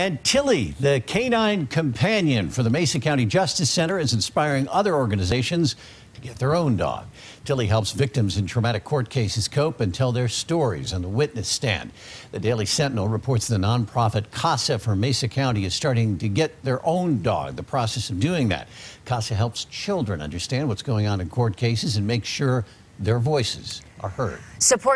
And Tilly, the canine companion for the Mesa County Justice Center, is inspiring other organizations to get their own dog. Tilly helps victims in traumatic court cases cope and tell their stories on the witness stand. The Daily Sentinel reports the nonprofit CASA for Mesa County is starting to get their own dog. The process of doing that. CASA helps children understand what's going on in court cases and make sure their voices are heard. Support